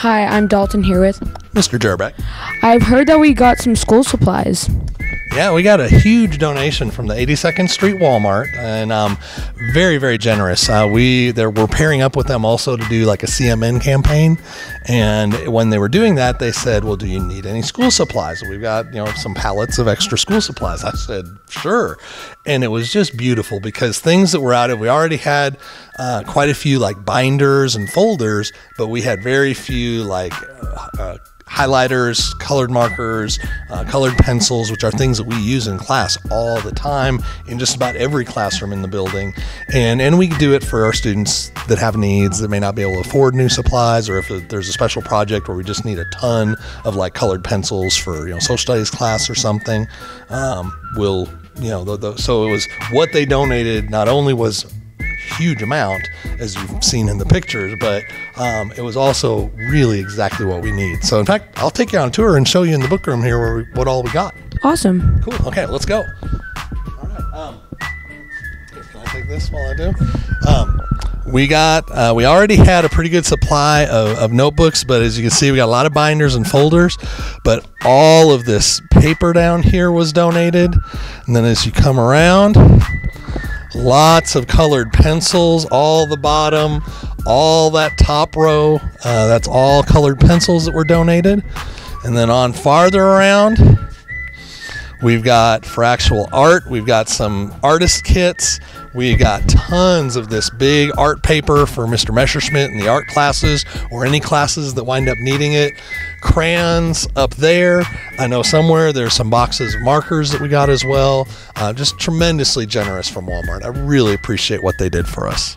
Hi, I'm Dalton here with. Mr. Jerbeck. I've heard that we got some school supplies. Yeah, we got a huge donation from the 82nd Street Walmart, and um, very, very generous. Uh, we there we're pairing up with them also to do like a CMN campaign, and when they were doing that, they said, "Well, do you need any school supplies?" We've got you know some pallets of extra school supplies. I said, "Sure," and it was just beautiful because things that were out of we already had uh, quite a few like binders and folders, but we had very few like. Uh, uh highlighters, colored markers, uh, colored pencils, which are things that we use in class all the time in just about every classroom in the building. And, and we do it for our students that have needs that may not be able to afford new supplies, or if there's a special project where we just need a ton of like colored pencils for, you know, social studies class or something, um, we'll, you know, the, the, so it was what they donated not only was huge amount, as you've seen in the pictures, but um, it was also really exactly what we need. So, in fact, I'll take you on a tour and show you in the book room here where we, what all we got. Awesome. Cool. Okay, let's go. All right. Um, can I take this while I do? Um, we got uh, we already had a pretty good supply of, of, notebooks but as you can see we got a lot of binders and folders but all of this paper down here was donated and then as you come around Lots of colored pencils, all the bottom, all that top row. Uh, that's all colored pencils that were donated. And then on farther around, we've got for actual art, we've got some artist kits. We got tons of this big art paper for Mr. Messerschmidt and the art classes or any classes that wind up needing it. Crayons up there. I know somewhere there's some boxes of markers that we got as well. Uh, just tremendously generous from Walmart. I really appreciate what they did for us.